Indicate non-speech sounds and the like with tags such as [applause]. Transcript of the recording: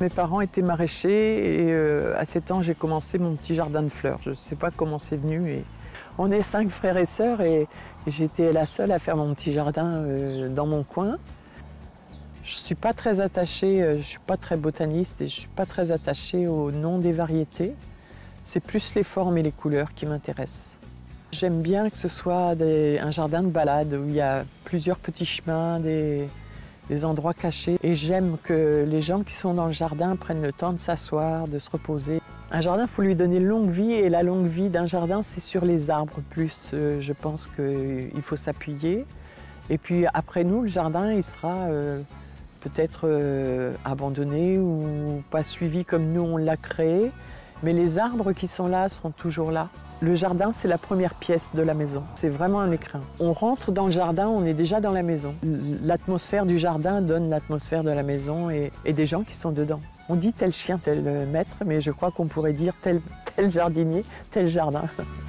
Mes parents étaient maraîchers et euh, à 7 ans j'ai commencé mon petit jardin de fleurs. Je ne sais pas comment c'est venu. On est cinq frères et sœurs et, j'étais la seule à faire mon petit jardin euh, dans mon coin. Je ne suis pas très attachée, euh, je ne suis pas très botaniste et je ne suis pas très attachée au nom des variétés. C'est plus les formes et les couleurs qui m'intéressent. J'aime bien que ce soit un jardin de balade où il y a plusieurs petits chemins, des endroits cachés. Et j'aime que les gens qui sont dans le jardin prennent le temps de s'asseoir, de se reposer. Un jardin, il faut lui donner longue vie et la longue vie d'un jardin, c'est sur les arbres plus. Euh, je pense qu'il faut s'appuyer. Et puis après nous, le jardin, il sera euh, peut-être euh, abandonné ou pas suivi comme nous on l'a créé. Mais les arbres qui sont là seront toujours là. Le jardin, c'est la première pièce de la maison. C'est vraiment un écrin. On rentre dans le jardin, on est déjà dans la maison. L'atmosphère du jardin donne l'atmosphère de la maison et, des gens qui sont dedans. On dit tel chien, tel maître, mais je crois qu'on pourrait dire tel, tel jardinier, tel jardin. [laughs]